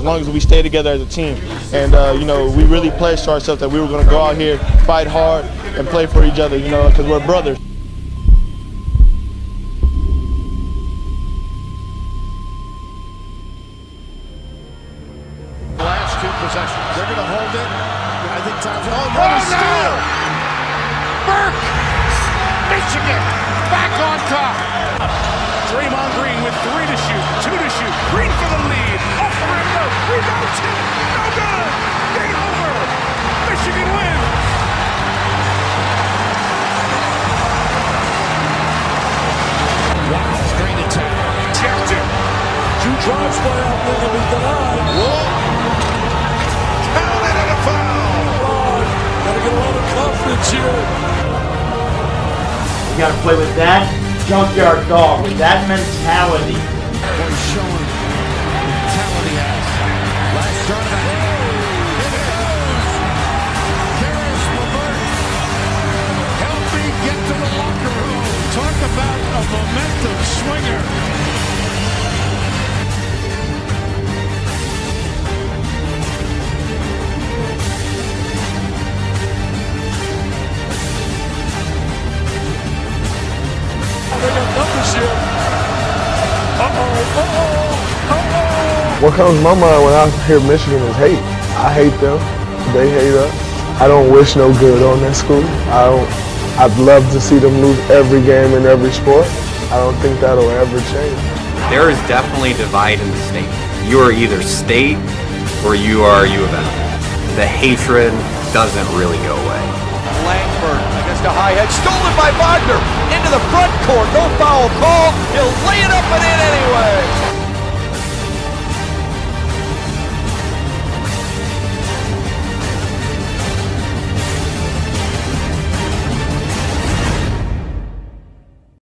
uncomfortable as long as we stay together as a team. And, uh, you know, we really pledged to ourselves that we were going to go out here, fight hard, and play for each other, you know, because we're brothers. last two possessions. They're going to hold it. I think time's oh, what a steal! Two drives by out to be denied. Counted and a foul. Gotta get a lot of confidence here. You gotta play with that junkyard dog, with that mentality. Boy, showing the talent he has. Last shot of the It is. Caris LeVert. Help me get to the locker room. Talk about a momentum What comes to my mind when I hear Michigan is hate. I hate them. They hate us. I don't wish no good on that school. I don't. I'd love to see them lose every game in every sport. I don't think that'll ever change. There is definitely a divide in the state. You are either state or you are U of M. The hatred doesn't really go away. Langford against a high head, stolen by Wagner into the front court. No foul call. He'll lay it up and in anyway.